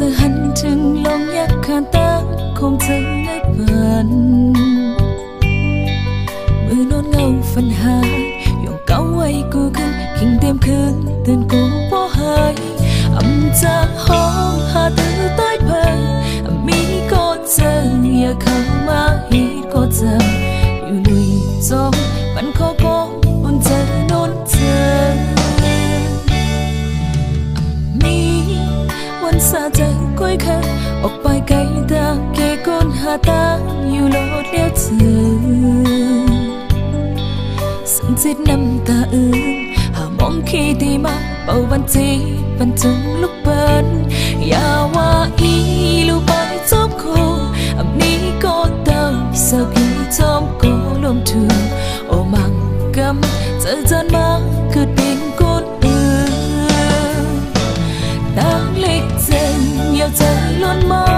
bỗng giờ hành trình lòng nhắc khan ta không thể nếp bàn mưa nôn ngâu phần hai dùng cao quay cô khăn kinh đêm khơn tên cô bỏ hai âm cha hó hà tư ta 刻，惡敗計得嘅干下得要落了陣，甚至 năm ta ơn hà mong khi đi mà bầu văn chỉ văn trong lúc bận ya wa y lu bài chóp khô âm ni có ta sao khi chóp cô lòng trường. Ô măng cấm giờ gian mà cứ tình cô dần nhiều giờ luôn mong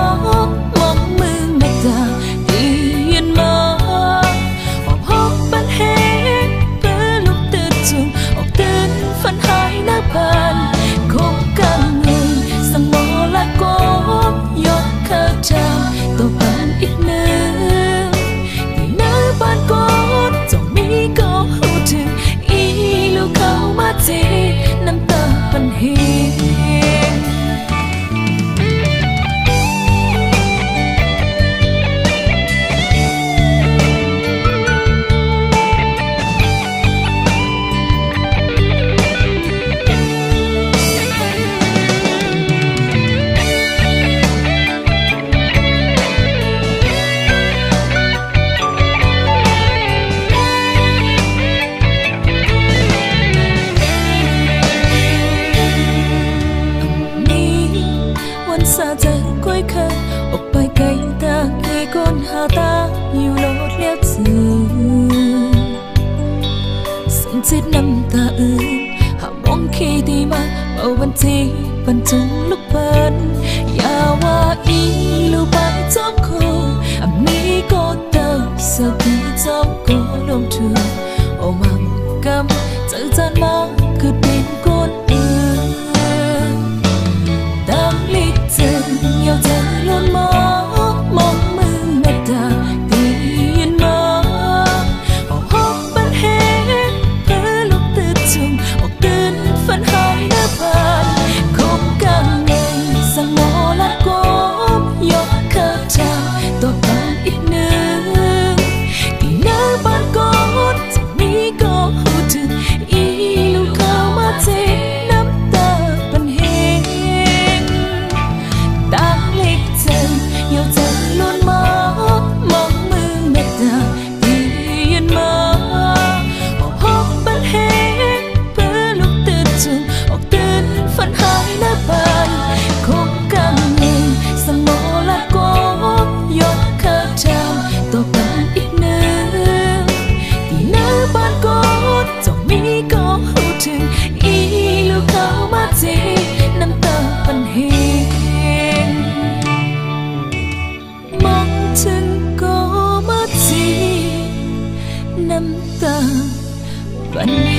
xa rời quay khơi, ôm bài cây ta khi còn hà ta nhiều nỗi lẻ sầu. Sáng chết năm ta ư hạ bóng khi đi mà bao vẫn chỉ vẫn trong lúc bên mi có hữu tình ý lưu cao gì năm tờ phần hình mong chân có mát gì năm tờ phần